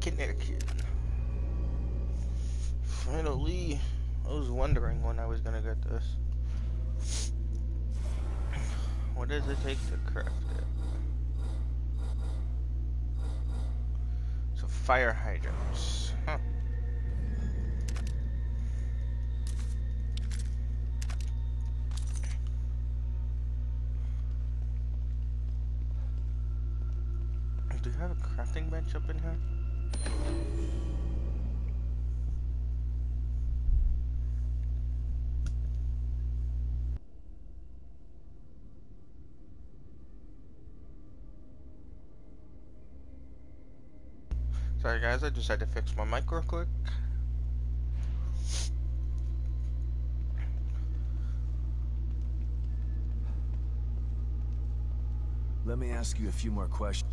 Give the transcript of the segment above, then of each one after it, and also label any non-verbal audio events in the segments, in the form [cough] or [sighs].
Connecticut. Finally, I was wondering when I was gonna get this. What does it take to craft it? So fire hydrants. Huh. Do you have a crafting bench up in here? Sorry guys, I just had to fix my mic real quick. Let me ask you a few more questions.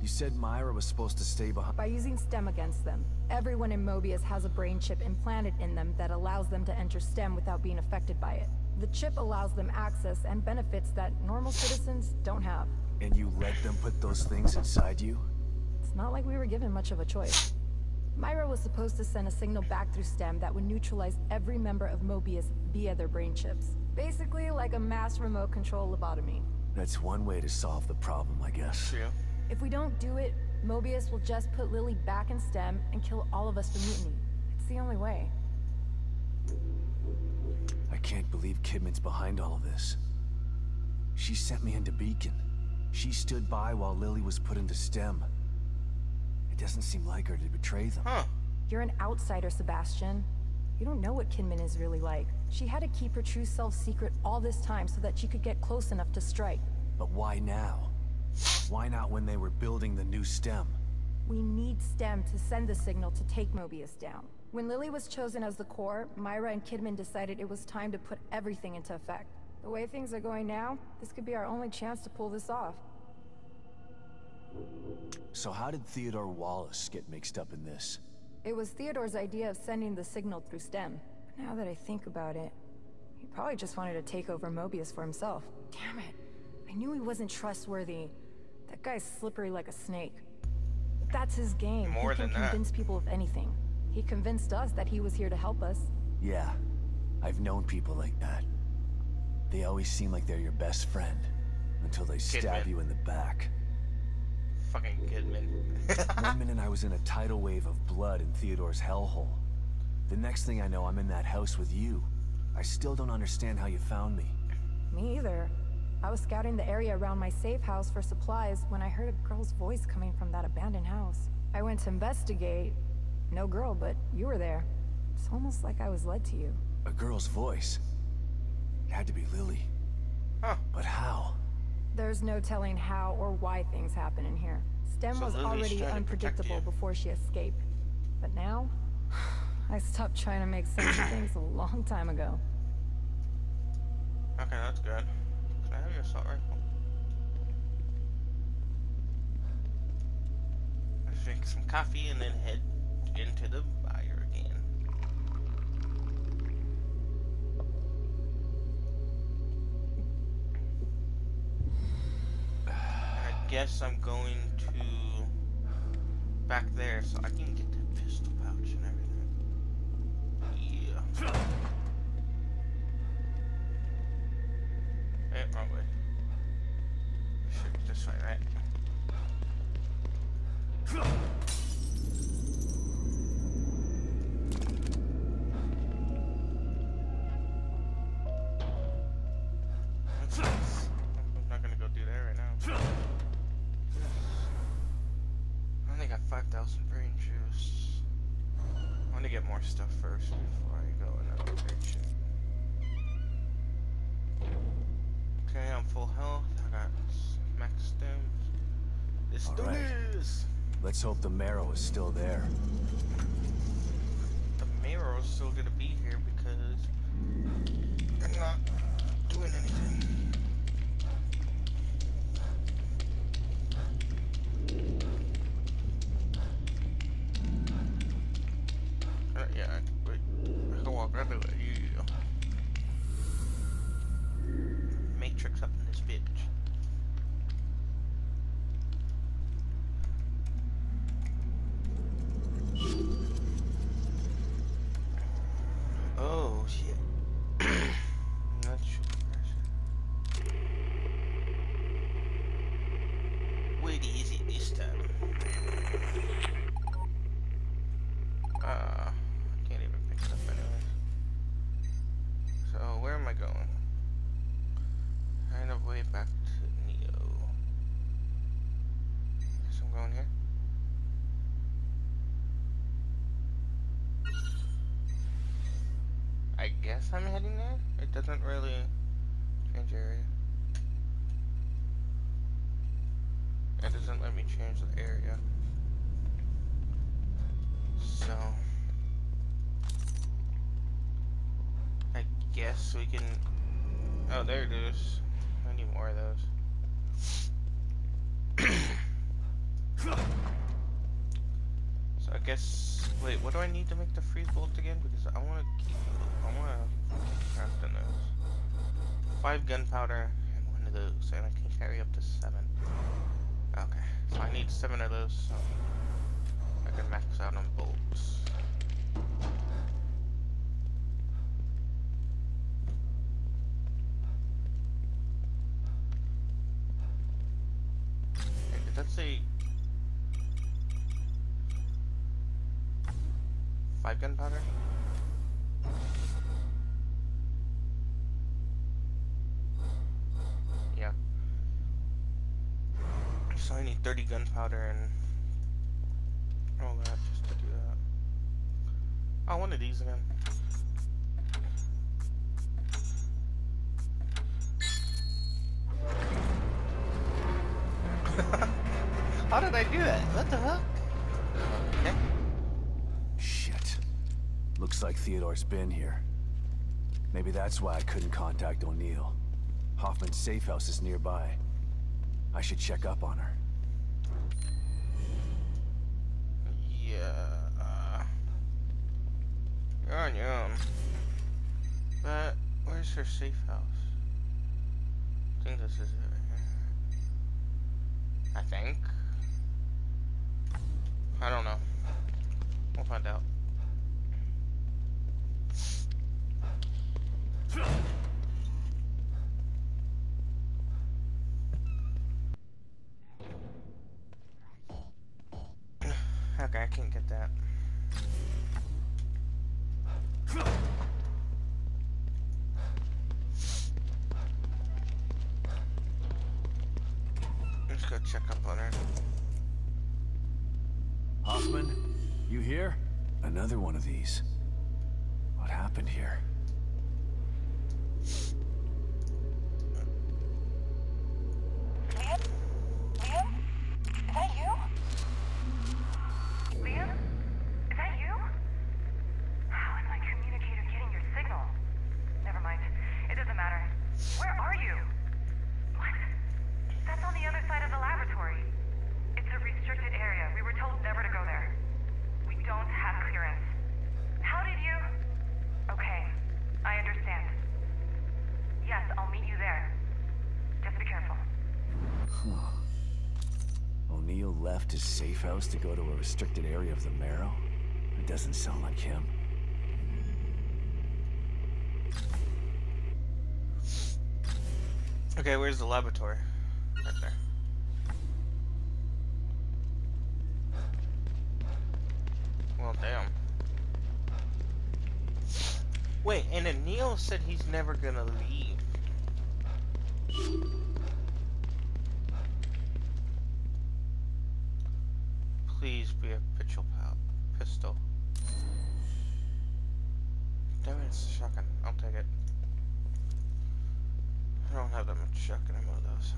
You said Myra was supposed to stay behind. By using STEM against them, everyone in Mobius has a brain chip implanted in them that allows them to enter STEM without being affected by it. The chip allows them access and benefits that normal citizens don't have. And you let them put those things inside you? It's not like we were given much of a choice. Myra was supposed to send a signal back through STEM that would neutralize every member of Mobius via their brain chips. Basically like a mass remote control lobotomy. That's one way to solve the problem, I guess. True. If we don't do it, Mobius will just put Lily back in STEM and kill all of us for mutiny. It's the only way. I can't believe Kidman's behind all of this. She sent me into Beacon. She stood by while Lily was put into STEM. It doesn't seem like her to betray them. Huh. You're an outsider, Sebastian. You don't know what Kidman is really like. She had to keep her true self secret all this time so that she could get close enough to strike. But why now? Why not when they were building the new STEM? We need STEM to send the signal to take Mobius down. When Lily was chosen as the core, Myra and Kidman decided it was time to put everything into effect. The way things are going now, this could be our only chance to pull this off. So how did Theodore Wallace get mixed up in this? It was Theodore's idea of sending the signal through STEM. But now that I think about it, he probably just wanted to take over Mobius for himself. Damn it. I knew he wasn't trustworthy. That guy's slippery like a snake. But that's his game. More he can than that. convince people of anything. He convinced us that he was here to help us. Yeah, I've known people like that. They always seem like they're your best friend. Until they stab Kidman. you in the back. Fucking Kidman. [laughs] One minute I was in a tidal wave of blood in Theodore's hellhole. The next thing I know, I'm in that house with you. I still don't understand how you found me. Me either. I was scouting the area around my safe house for supplies when I heard a girl's voice coming from that abandoned house. I went to investigate. No girl, but you were there. It's almost like I was led to you. A girl's voice. It had to be Lily. Huh. But how? There's no telling how or why things happen in here. STEM So was already trying to protect unpredictable before she escaped. But now, [sighs] I stopped trying to make sense of [coughs] things a long time ago. Okay, that's good. Can I have your assault rifle? Let's drink some coffee and then head into the fire again. Guess I'm going to back there so I can get that pistol Marrow is still there. The mirror's still gonna be here because I'm not doing anything. Uh, yeah, wait. I can walk right away. Yeah. Matrix up in this bitch. Guess I'm heading there. It doesn't really change area. It doesn't let me change the area. So I guess we can Oh there it is. I need more of those. [coughs] so I guess wait, what do I need to make the freeze bolt again? Because I wanna keep I wanna crafting those. Five gunpowder and one of those, and I can carry up to seven. Okay, so I need seven of those, so I can max out on bolts. How did I do that? What the hell? Okay. Shit. Looks like Theodore's been here. Maybe that's why I couldn't contact O'Neal. Hoffman's safe house is nearby. I should check up on her. Yeah. Uh, you're on your own. But where's her safe house? I think this is it. I think. I don't know. We'll find out. [sighs] Okay, I can't get that. These. What happened here? Liam? Liam? Is that you? Liam? Is that you? How is my communicator getting your signal? Never mind. It doesn't matter. Where are you? What? That's on the other side of the laboratory. It's a restricted area. We were told never to go there. We don't have clearance. How did you... Okay. I understand. Yes, I'll meet you there. Just be careful. O'Neal left his safe house to go to a restricted area of the Marrow? It doesn't sound like him. Okay, where's the laboratory? Right there. Well, damn. Wait, and Neil said he's never gonna leave. Please be a pistol pal. Pistol. Damn it, it's shotgun. I'll take it. I don't have that much shotgun ammo though, so.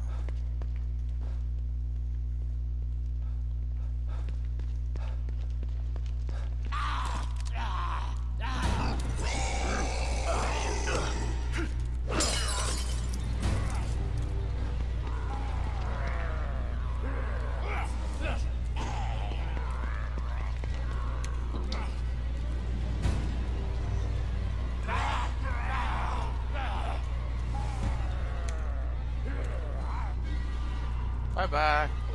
Bye bye.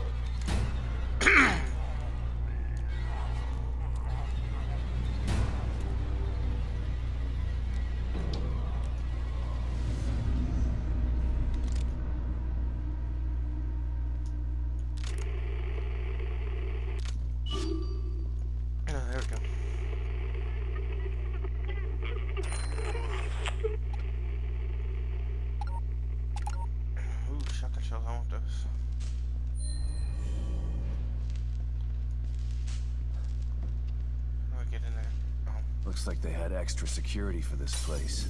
Looks like they had extra security for this place.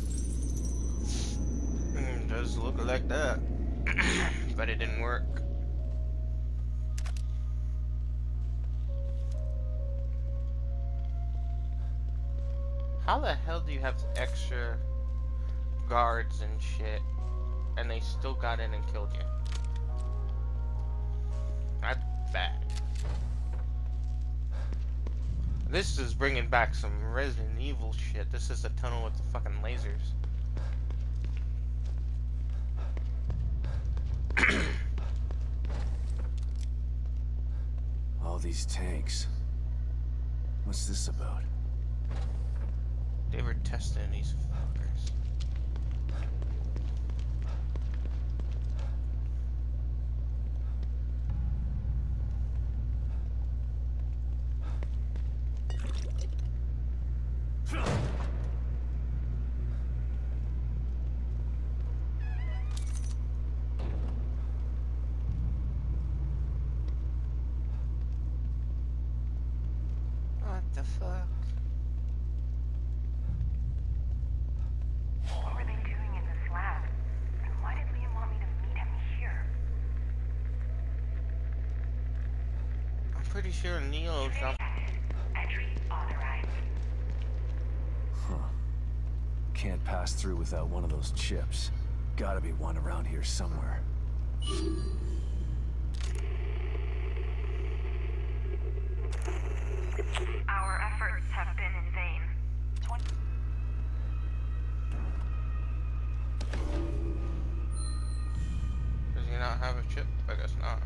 Mm, does look like that. [clears throat] but it didn't work. How the hell do you have extra guards and shit, and they still got in and killed you? That's bad. This is bringing back some Resident Evil shit. This is a tunnel with the fucking lasers. [coughs] All these tanks. What's this about? They were testing these fuckers. What the fuck? What were they doing in this lab? And why did Liam want me to meet him here? I'm pretty sure Neo's not. Entry authorized. Huh. Can't pass through without one of those chips. Gotta be one around here somewhere. Our efforts have been in vain. Does he not have a chip? I guess not.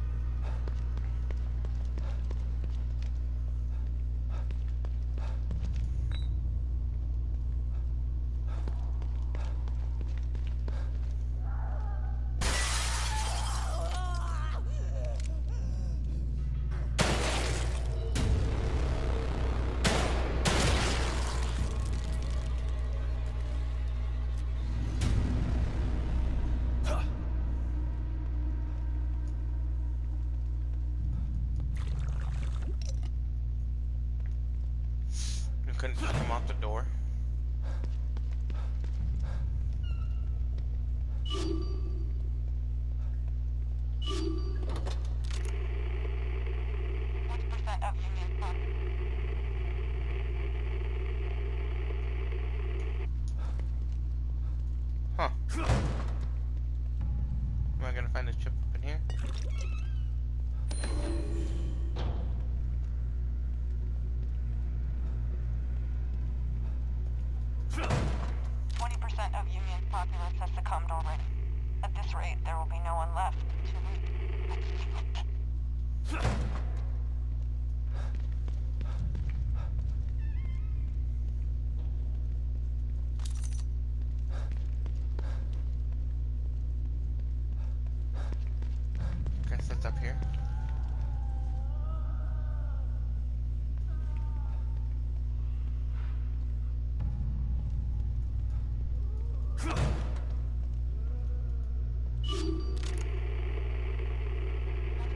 Come out the door. Huh. Am I gonna find a chip up in here? Twenty percent of Union's populace has succumbed already. At this rate, there will be no one left to Guess that's up here.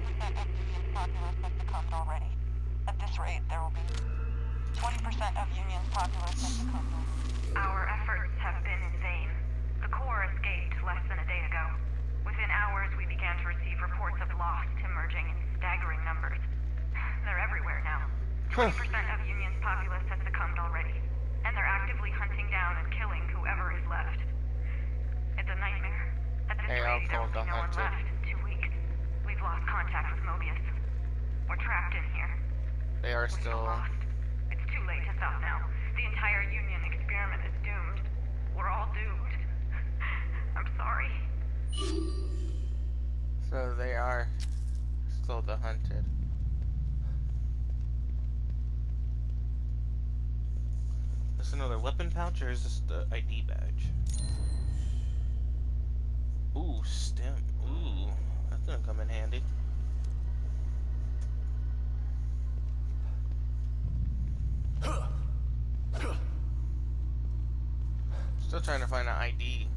percent of Union's populace has succumbed already. At this rate, there will be twenty percent of Union's populace has succumbed already. Our efforts have been in vain. The core escaped less than a day ago. Within hours, we began to receive reports of lost emerging in staggering numbers. [sighs] They're everywhere now. 20% of Union's populace has succumbed already, and they're actively hunting down and killing whoever is left. It's a nightmare. At this Hey, I'll rate, there call will be the no one hunter. left in two weeks. We've lost contact with Mobius. We're trapped in here. They are We're so still. lost. It's too late to stop now. The entire Union experiment is doomed. We're all doomed. [laughs] I'm sorry. So they are still the hunted. Is This another weapon pouch or is this the ID badge? Ooh, stem. Ooh, that's gonna come in handy. Still trying to find an ID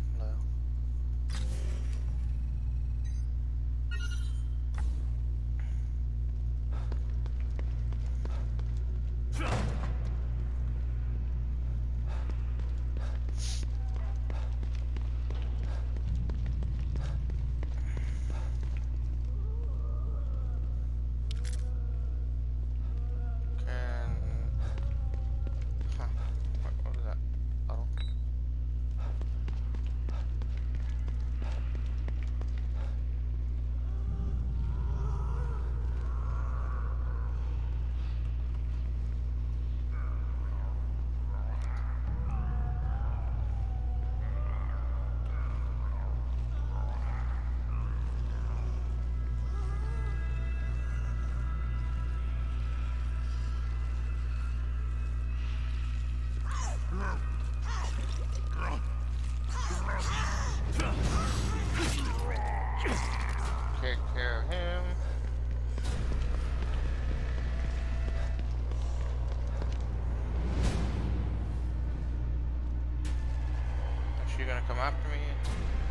you're gonna come after me.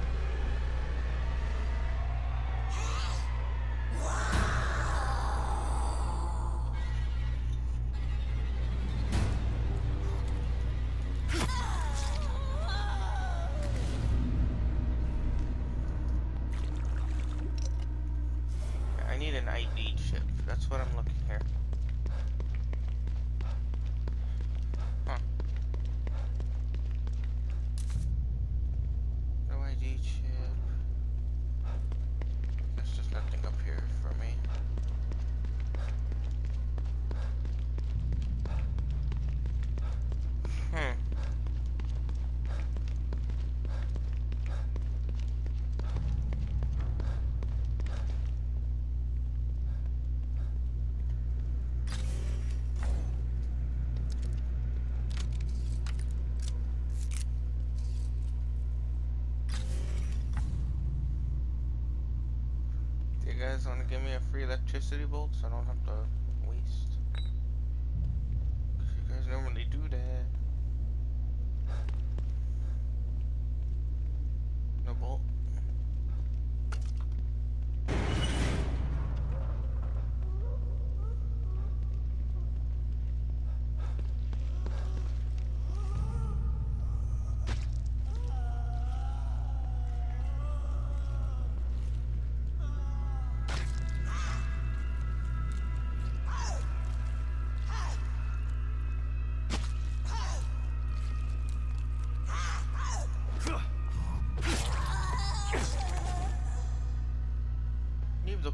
Guys want to give me a free electricity bolt so I don't have to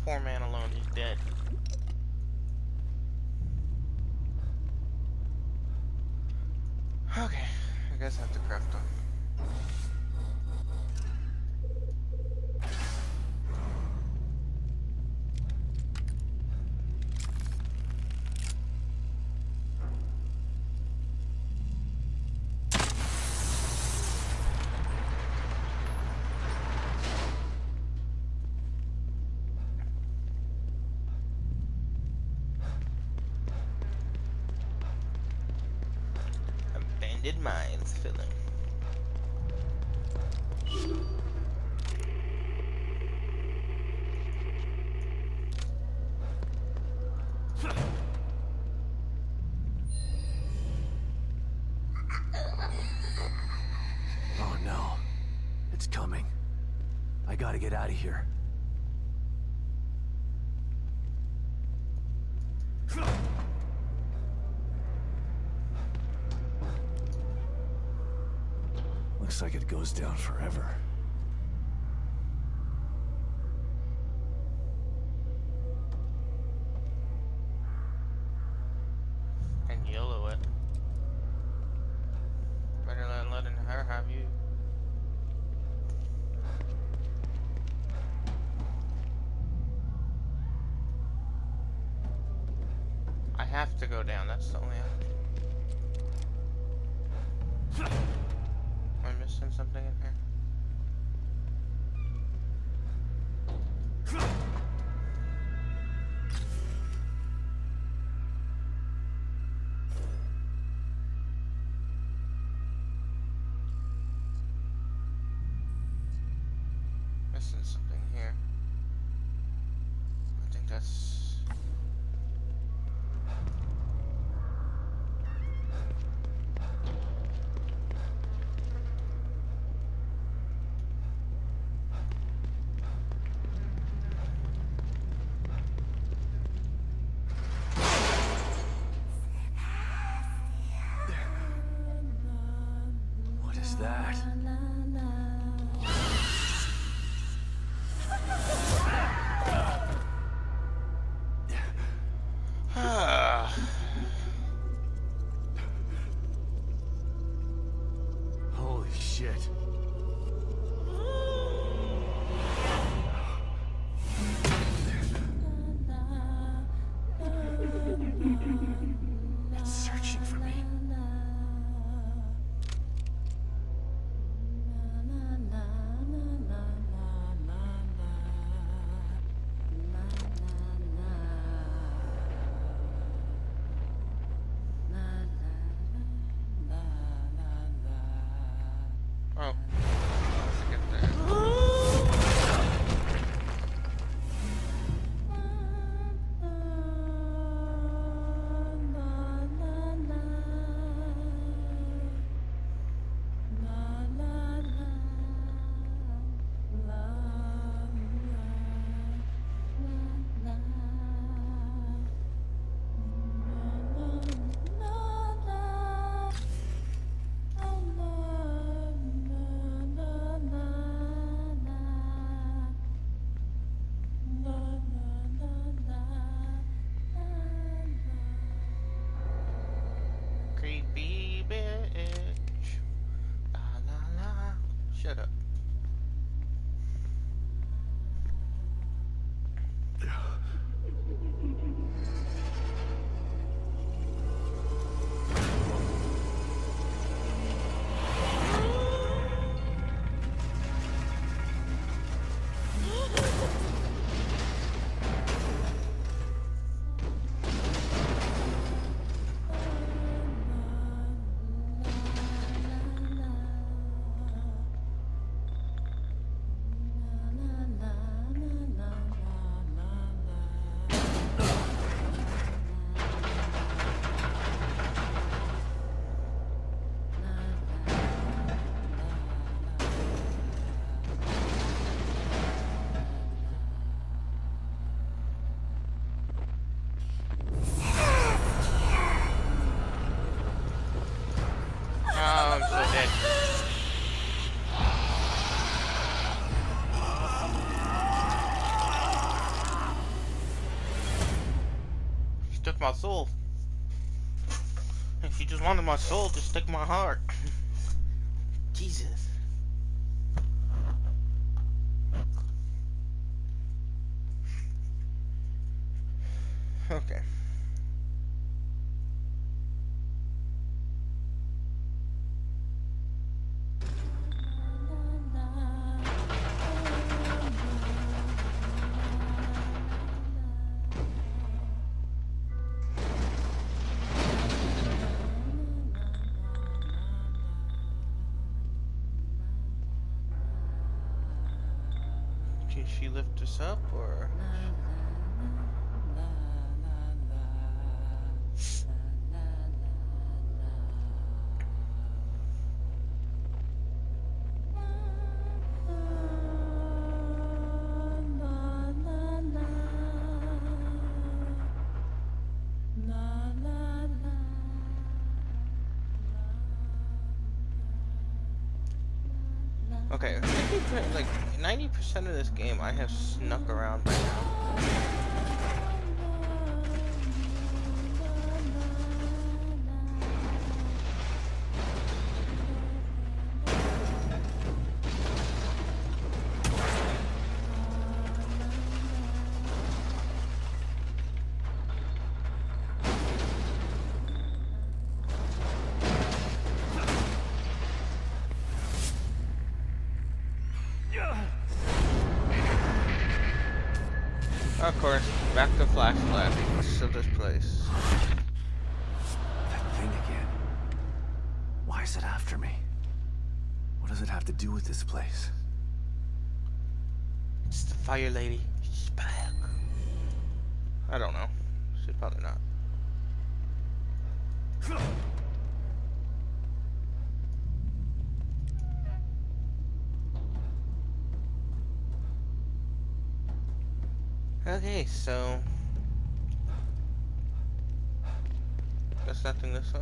poor man alone, he's dead. Okay, I guess I have to craft them. Abandoned mines filling. Oh no. It's coming. I gotta get out of here. Looks like it goes down forever. My soul. [laughs] If you just wanted my soul, just take my heart. Game I have snuck around by now. Of course, back to flash flashlight of this place. That thing again. Why is it after me? What does it have to do with this place? It's the fire lady. She's back. I don't know. She's probably not. Okay, so there's nothing this way.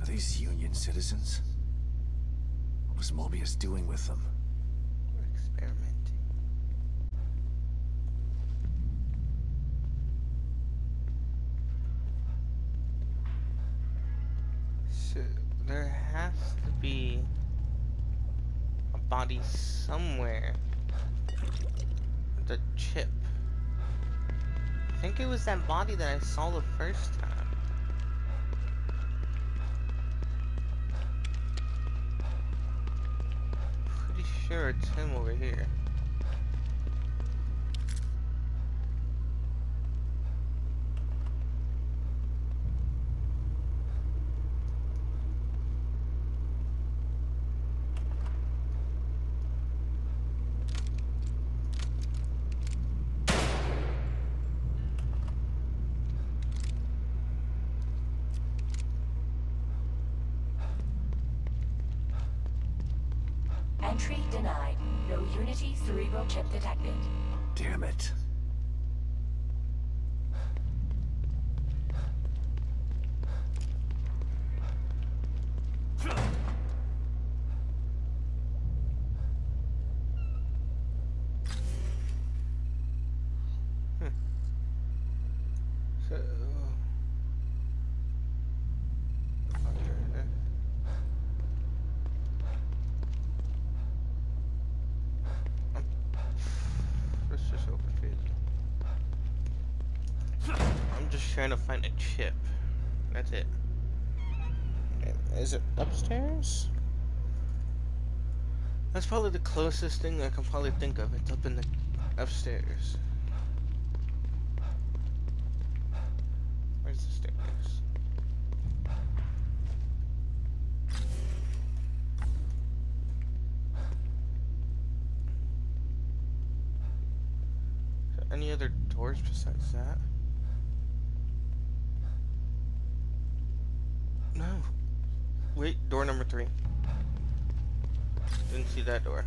Are these Union citizens? What was Mobius doing with them? We're experimenting. So there has to be a body somewhere. The chip. I think it was that body that I saw the first time. Pretty sure it's him over here. Entry denied. No Unity cerebral chip detected. Damn it. trying to find a chip. That's it. Is it upstairs? That's probably the closest thing I can probably think of. It's up in the upstairs. Where's the staircase? Any other doors besides that? No. Wait, door number three. Didn't see that door.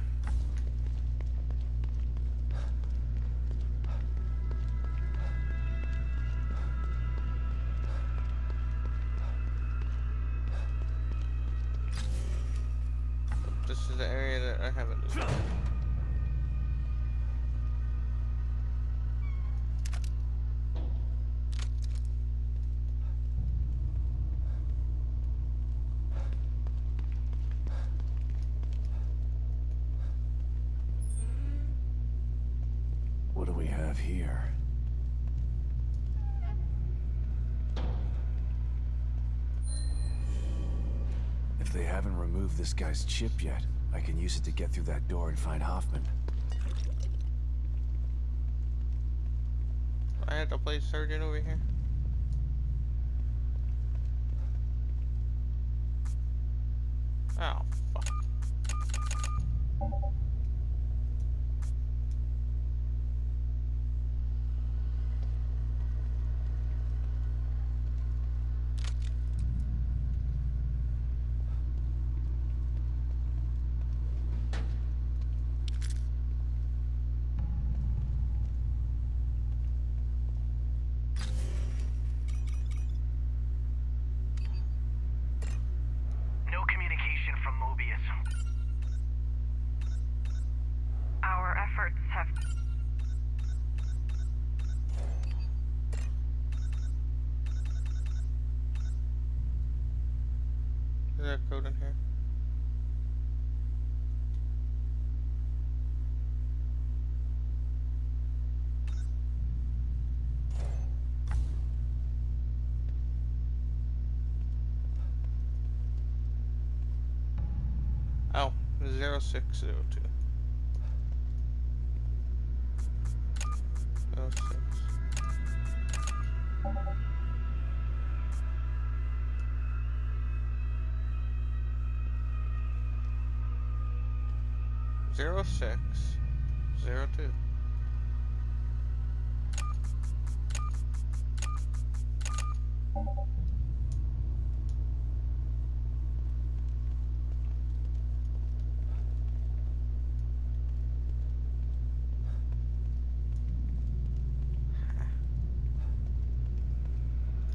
This is the area that I haven't moved. What do we have here? If they this guy's chip yet, I can use it to get through that door and find Hoffman. I had to play surgeon over here. Oh, fuck. No communication from Mobius. Our efforts have Is there a code in here? Oh, Oh, zero six zero two. Zero six. Zero two.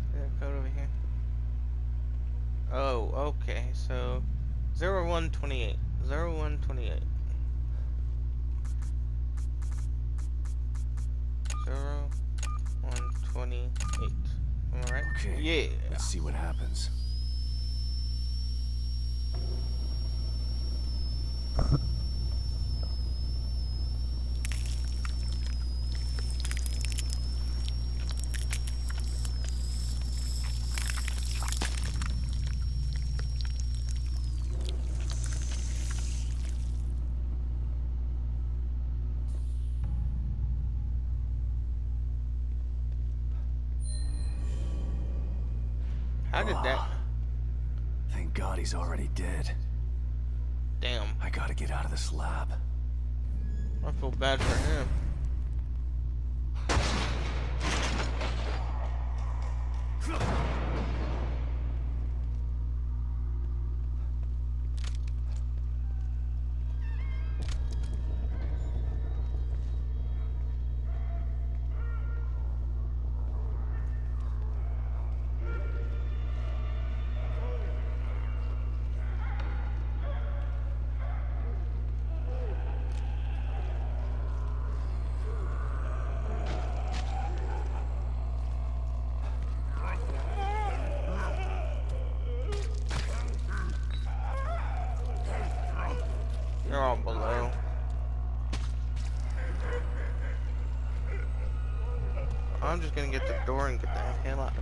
Is there a code over here? Oh, okay. So, zero one twenty eight. Zero one twenty eight. Zero one twenty eight. Am I right? Okay. Yeah. Let's see what happens. How did that? Thank God he's already dead. Damn. I gotta get out of this lab. I feel bad for him. I'm just gonna get the door and get the hell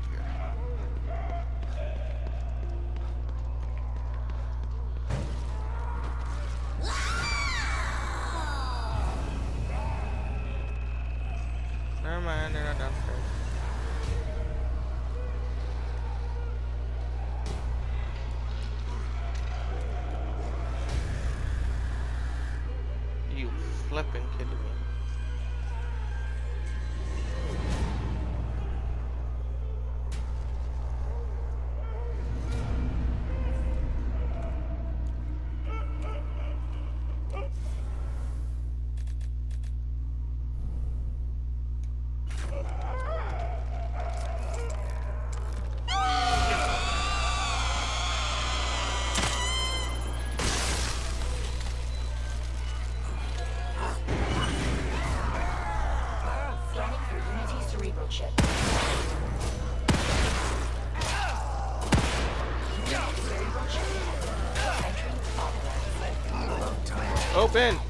authorized.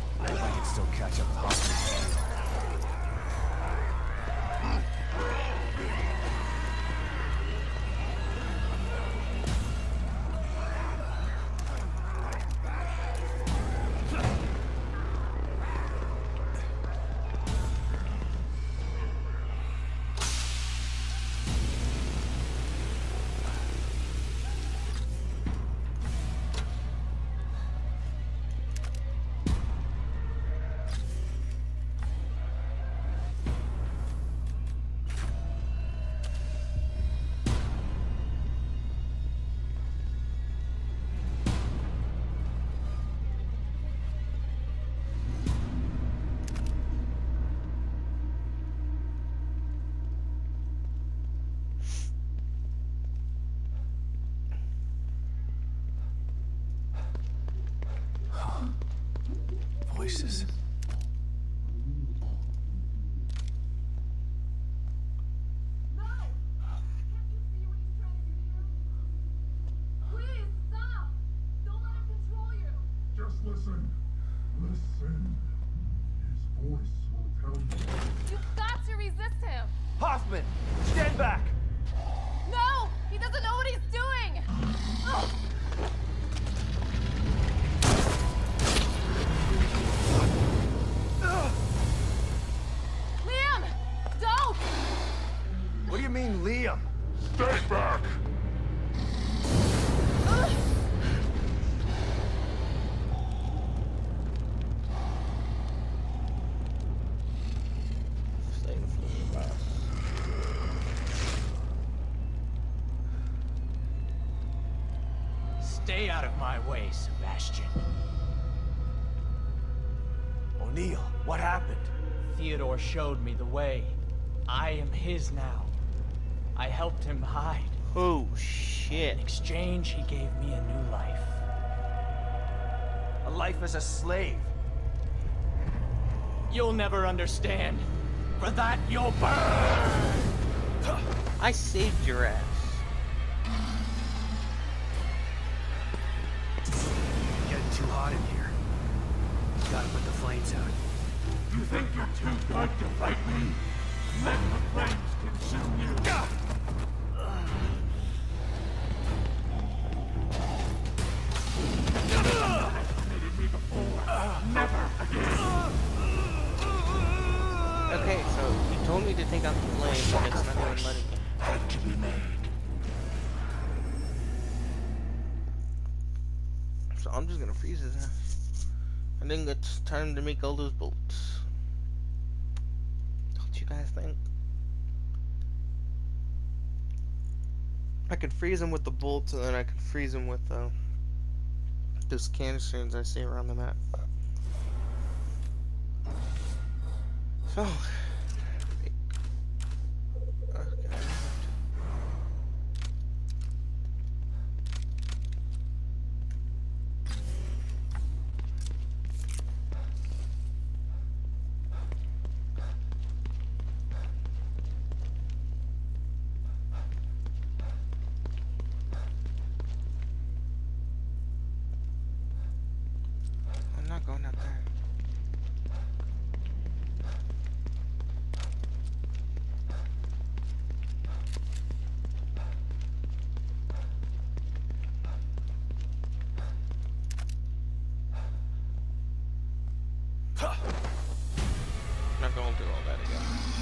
Voices. Stay out of my way, Sebastian. O'Neal, what happened? Theodore showed me the way. I am his now. I helped him hide. Oh shit. In exchange, he gave me a new life. A life as a slave. You'll never understand. For that, you'll burn! I saved your ass. Too hot in here. Gotta put the flames out. You think you're too good to fight me? Let the flames consume you. Committed me before. Never again. Okay, so you told me to take out the flame, and it's not even letting me. Had to be made. I'm just gonna freeze ass. I think it's time to make all those bolts. Don't you guys think? I could freeze him with the bolts, and then I could freeze him with uh, those canisters I see around the map. So. going up there. I'm not gonna do all that again.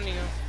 on you.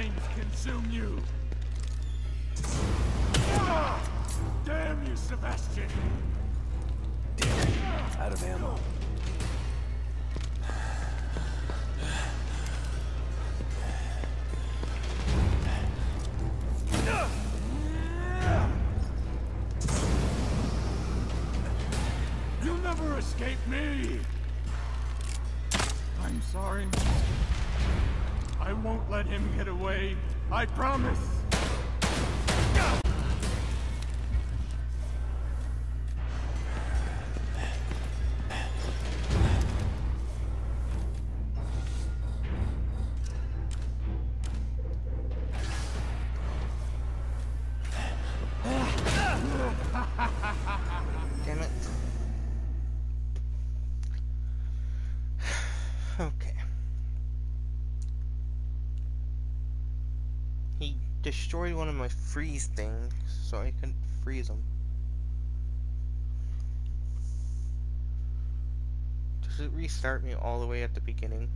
flames consume you! Damn you, Sebastian! Out of ammo. You'll never escape me! I'm sorry. I won't let him get away. I promise. destroyed one of my freeze things, so I couldn't freeze them. Does it restart me all the way at the beginning?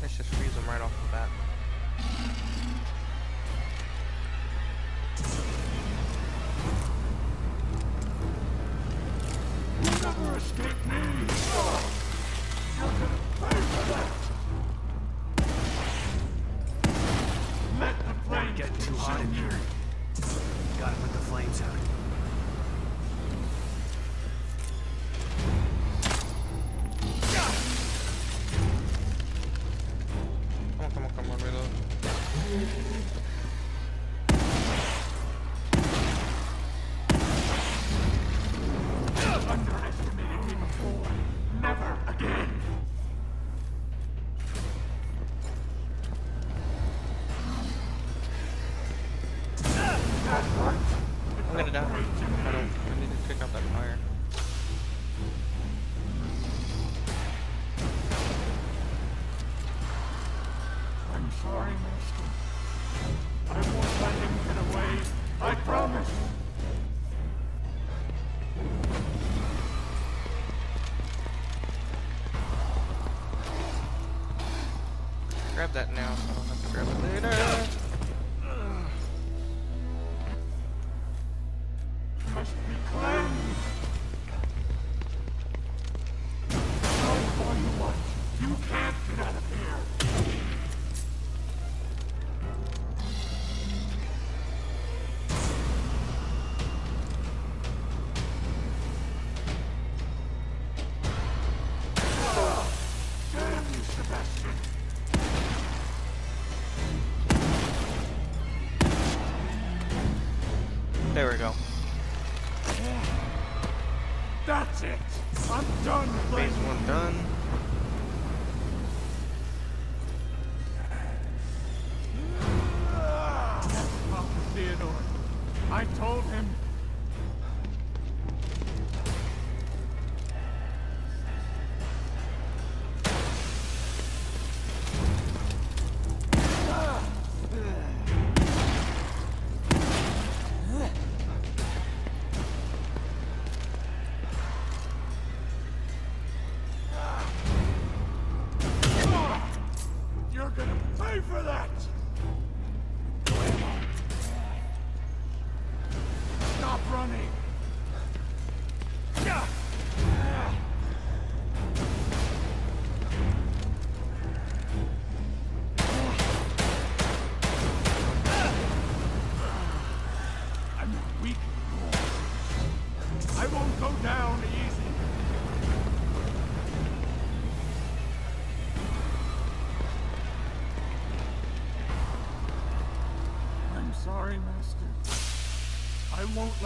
Let's just freeze them right off the bat.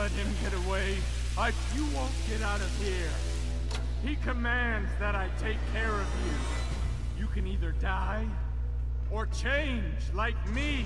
let him get away. You won't get out of here. He commands that I take care of you. You can either die or change like me.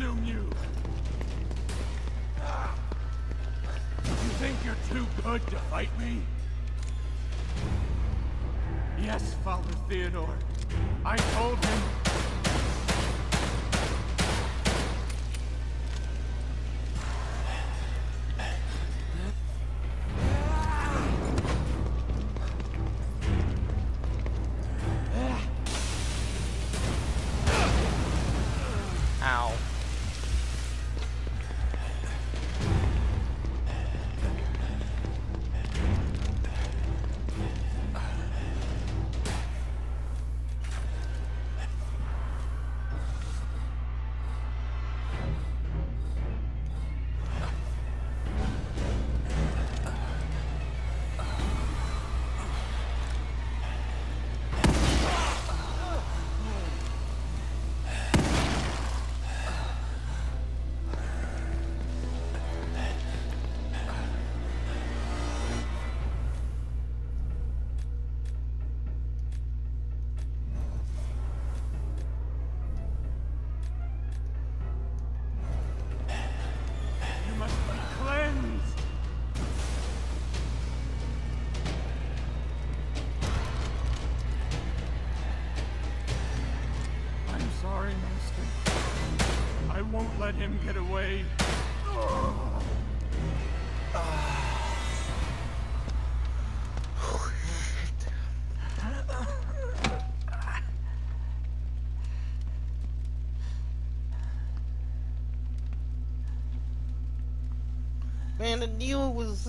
consume you. You think you're too good to fight me? Yes, Father Theodore. I told him get away. Man, I knew it was.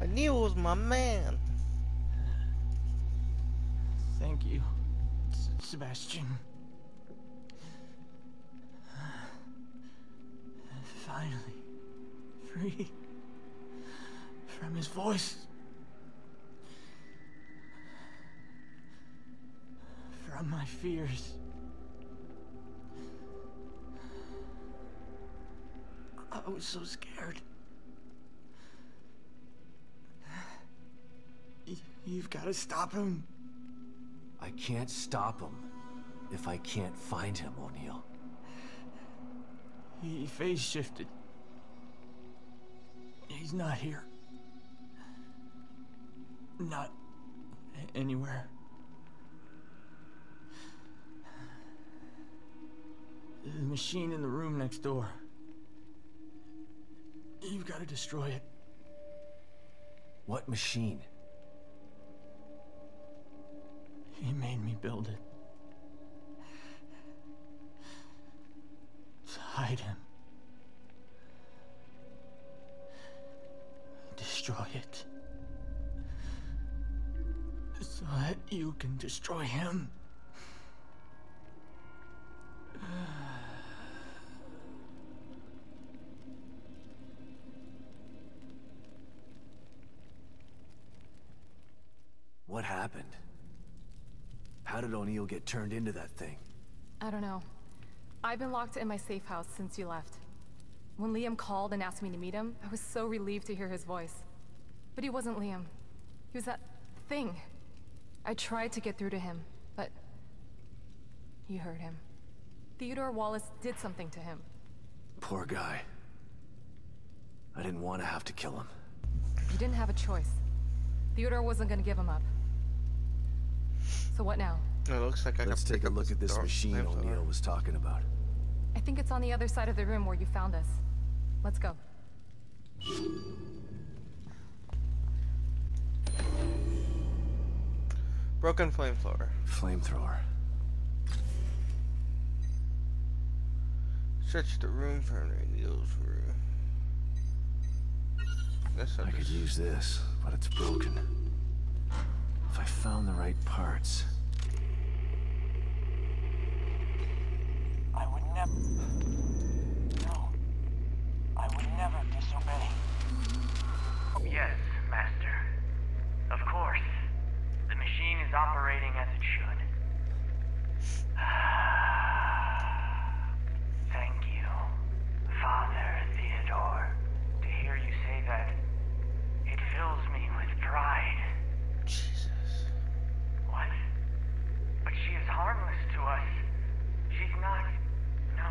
I knew it was my man. Thank you, S- Sebastian. Free from his voice. From my fears. I was so scared. You've got to stop him. I can't stop him if I can't find him, O'Neal. He phase shifted. He's not here. Not anywhere. The machine in the room next door. You've got to destroy it. What machine? He made me build it. To hide him. You can destroy him. [sighs] What happened? How did O'Neal get turned into that thing? I don't know. I've been locked in my safe house since you left. When Liam called and asked me to meet him, I was so relieved to hear his voice. But he wasn't Liam. He was that thing. I tried to get through to him, but... You heard him. Theodore Wallace did something to him. Poor guy. I didn't want to have to kill him. You didn't have a choice. Theodore wasn't gonna give him up. So what now? It looks like I Let's take a look at this machine. O'Neal was talking about. I think it's on the other side of the room where you found us. Let's go. Broken flamethrower. Flamethrower. Search the room for O'Neal's room. Guess I'll I could use this, but it's broken. If I found the right parts. I would never. No. I would never disobey. Yes, Master. Of course. The machine is operating as it should. Thank you, Father Theodore. To hear you say that, it fills me with pride. Jesus. What? But she is harmless to us. She's not. No.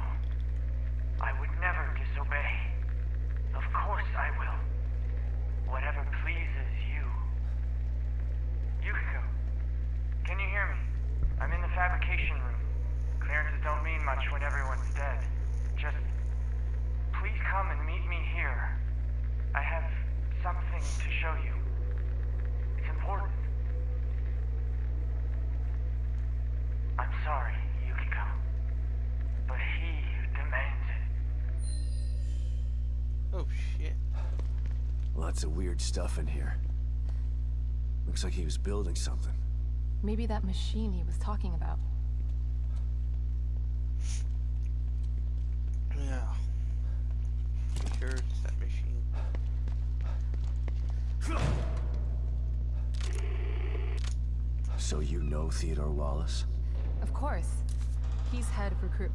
I would never disobey. Of course I will. Whatever pleases you. Yukiko, can you hear me? I'm in the fabrication room. Clearances don't mean much when everyone's dead. Just please come and meet me here. I have something to show you. It's important. I'm sorry, Yukiko. But he demands it. Oh shit. Lots of weird stuff in here. Looks like he was building something. Maybe that machine he was talking about. Yeah. I'm sure it's that machine. So you know Theodore Wallace? Of course. He's head of recruit.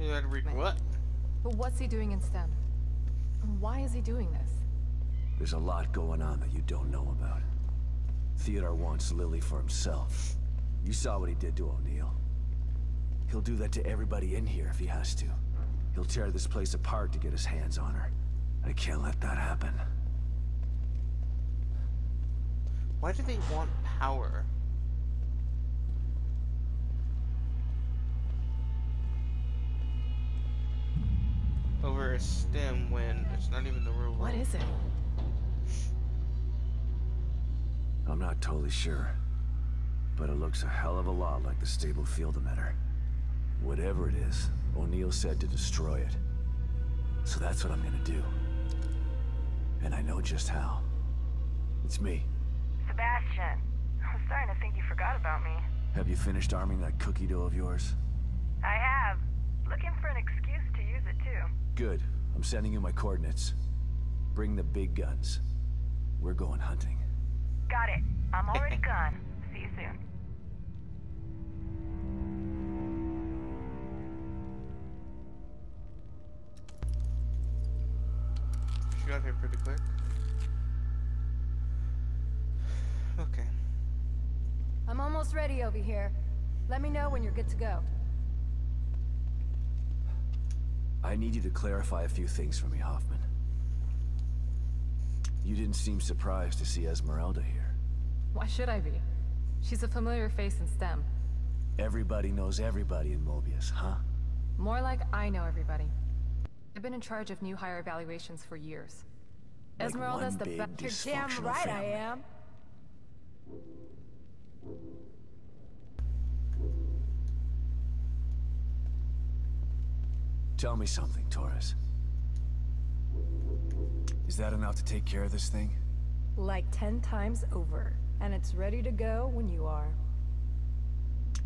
You gotta read what? But what's he doing in STEM? And why is he doing this? There's a lot going on that you don't know about. Theodore wants Lily for himself. You saw what he did to O'Neal. He'll do that to everybody in here if he has to. He'll tear this place apart to get his hands on her. I can't let that happen. Why do they want power? A STEM when it's not even the real world? is it? I'm not totally sure. But it looks a hell of a lot like the stable field emitter. Whatever it is, O'Neal said to destroy it. So that's what I'm gonna do. And I know just how. It's me. Sebastian, I'm starting to think you forgot about me. Have you finished arming that cookie dough of yours? I have. Looking for an excuse to use it too. Good. I'm sending you my coordinates. Bring the big guns. We're going hunting. Got it. I'm already gone. See you soon. She got here pretty quick. Okay. I'm almost ready over here. Let me know when you're good to go. I need you to clarify a few things for me, Hoffman. You didn't seem surprised to see Esmeralda here. Why should I be? She's a familiar face in STEM. Everybody knows everybody in Mobius, huh? More like I know everybody. I've been in charge of new hire evaluations for years. Like Esmeralda's the best. You're damn right I am. Tell me something, Torres. Is that enough to take care of this thing? Like ten times over. And it's ready to go when you are.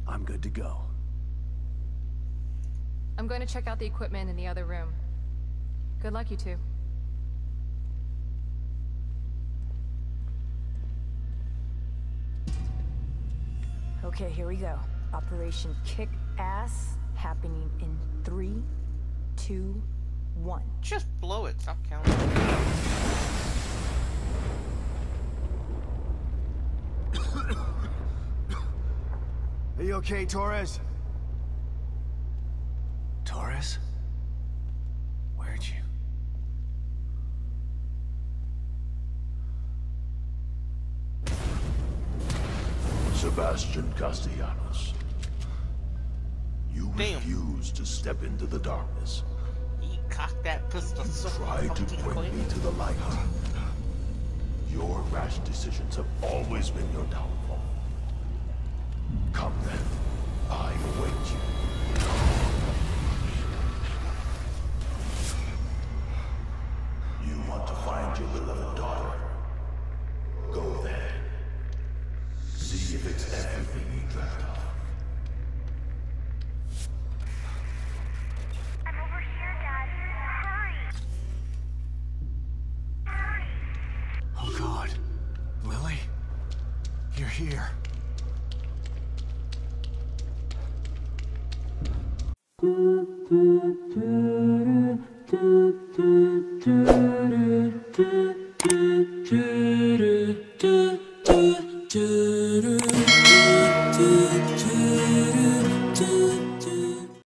I'm good to go. I'm going to check out the equipment in the other room. Good luck, you two. Okay, here we go. Operation Kick Ass happening in three, two, one. Just blow it. Stop counting. Are you okay, Torres? Torres? Where'd you? Sebastian Castellanos. You Damn. refuse to step into the darkness. He cocked that pistol so Try to bring quick. me to the light. Your rash decisions have always been your downfall. Come then. I await you.